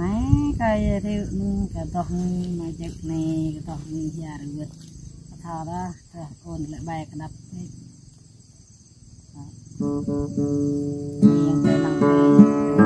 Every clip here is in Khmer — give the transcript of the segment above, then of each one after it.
ណាកាយរីកតោះមកជិកនេះកតោះយ៉ារវត់ថារ៉ាត្រះអូនលបែកដាប់ពេកអឺយ៉ាងទៅឡើងទៅ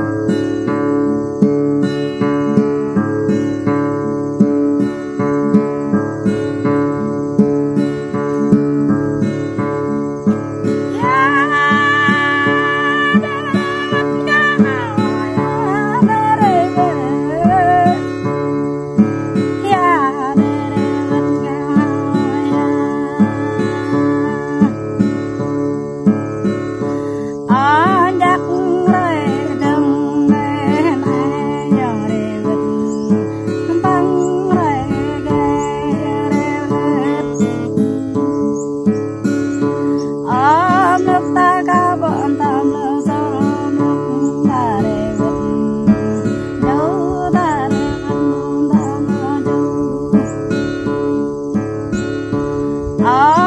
Oh.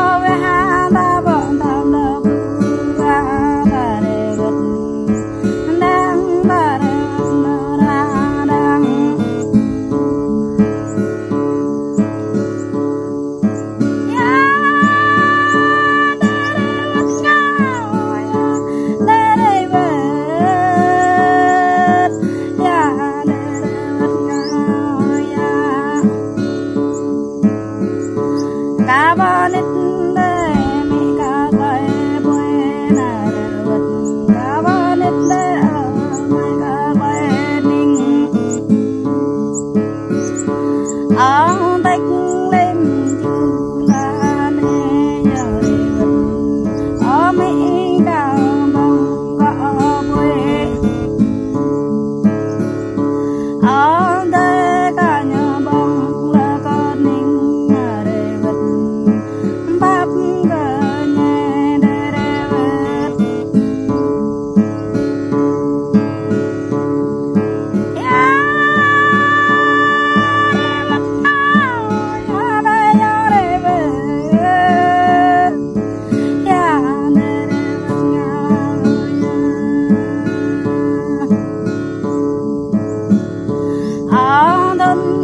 one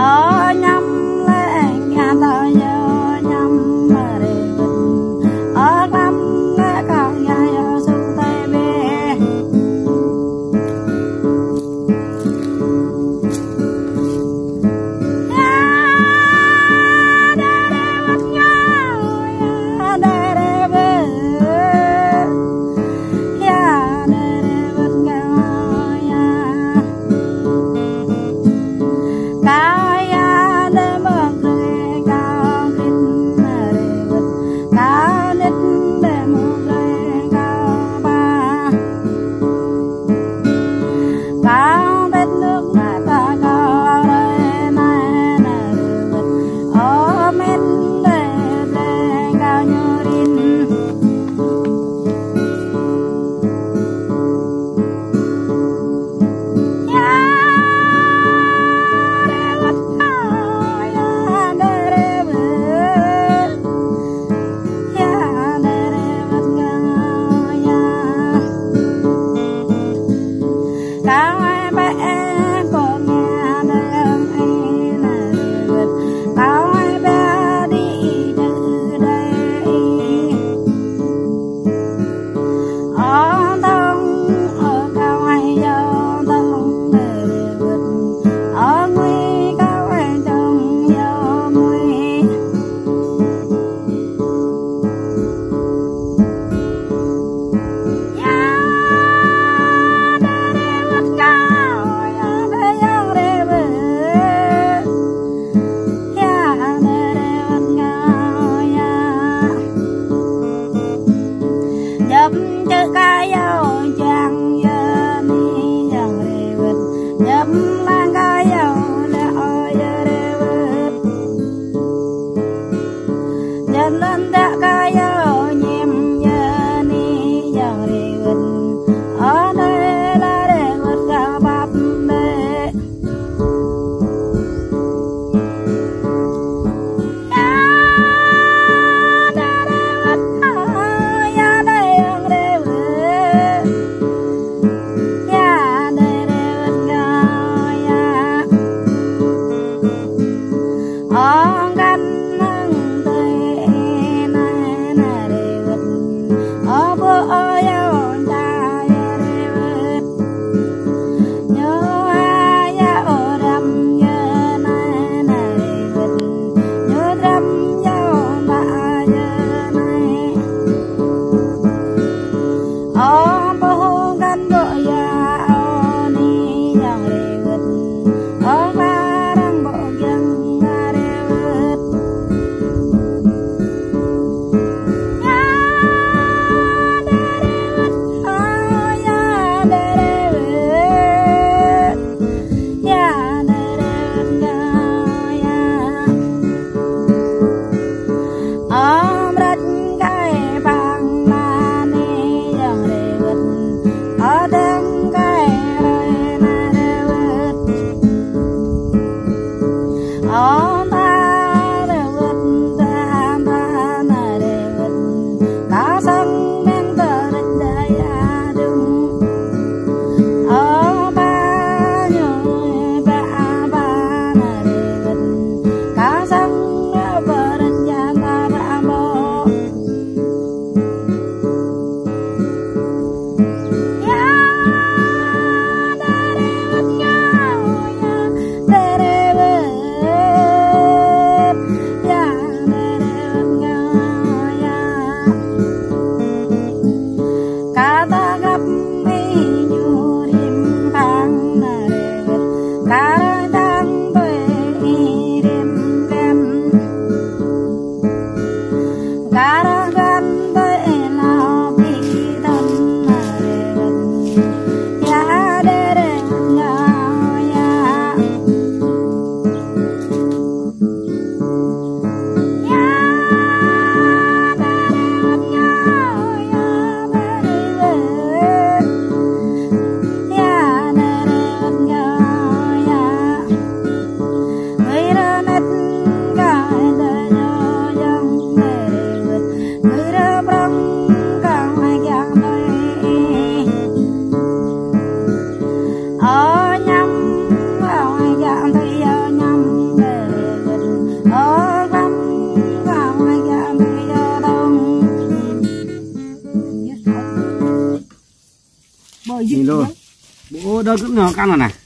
아. Ah. thì rồi bố đỡ cũng nhỏ căng rồi này